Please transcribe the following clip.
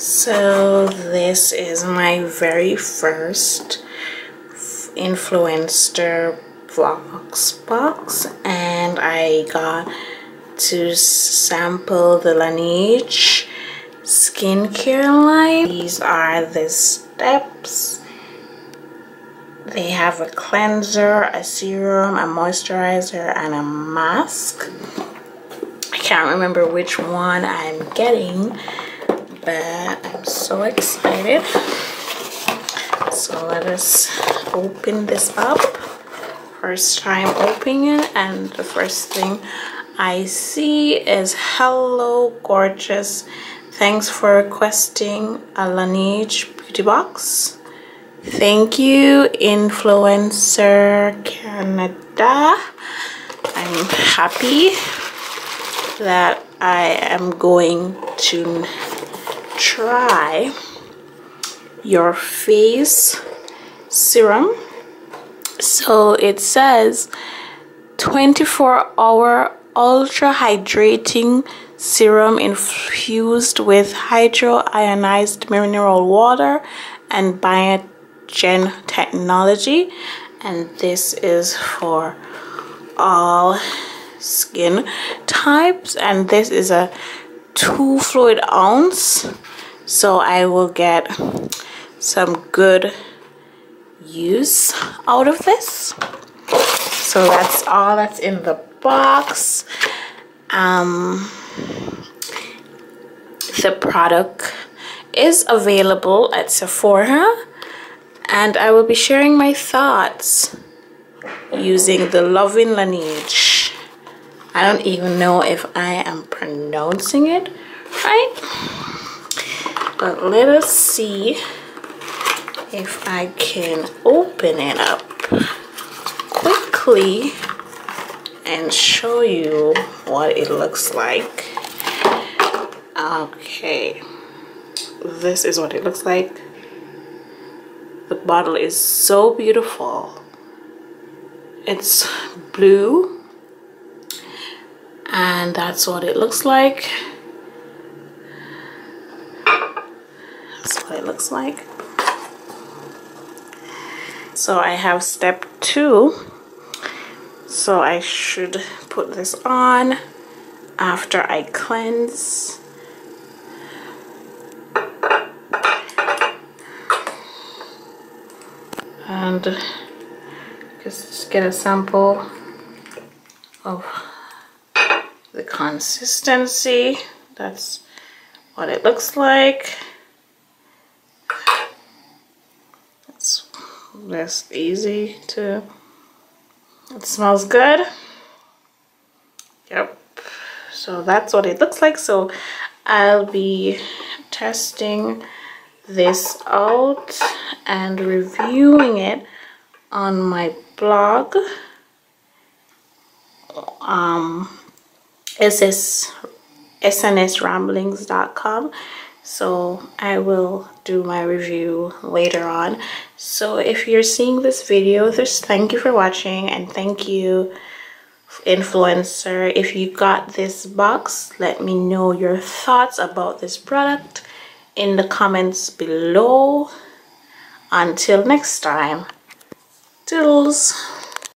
So this is my very first influencer vlogs box and I got to sample the Laneige skincare line. These are the steps. They have a cleanser, a serum, a moisturizer, and a mask. I can't remember which one I'm getting, I'm so excited. So let us open this up. First time opening it, and the first thing I see is hello gorgeous Thanks for requesting a Laneige beauty box. Thank you, Influenster Canada. I'm happy that I am going to try your face serum. So it says 24 hour ultra hydrating serum infused with hydroionized mineral water and biogen technology and this is for all skin types and this is a two fluid ounce so I will get some good use out of this so that's all that's in the box um the product is available at Sephora and I will be sharing my thoughts using the Loving Laneige. I don't even know if I am pronouncing it right. But let us see if I can open it up quickly and show you what it looks like. Okay. This is what it looks like. The bottle is so beautiful. It's blue. And that's what it looks like that's what it looks like. So I have step two. So I should put this on after I cleanse. And just get a sample of the consistency. That's what it looks like it's just easy to it smells good. Yep. So that's what it looks like. So I'll be testing this out and reviewing it on my blog. Um ss snsramblings.com so I will do my review later on. So if you're seeing this video just thank you for watching and thank you Influenster. If you got this box let me know your thoughts about this product in the comments below. Until next time toodles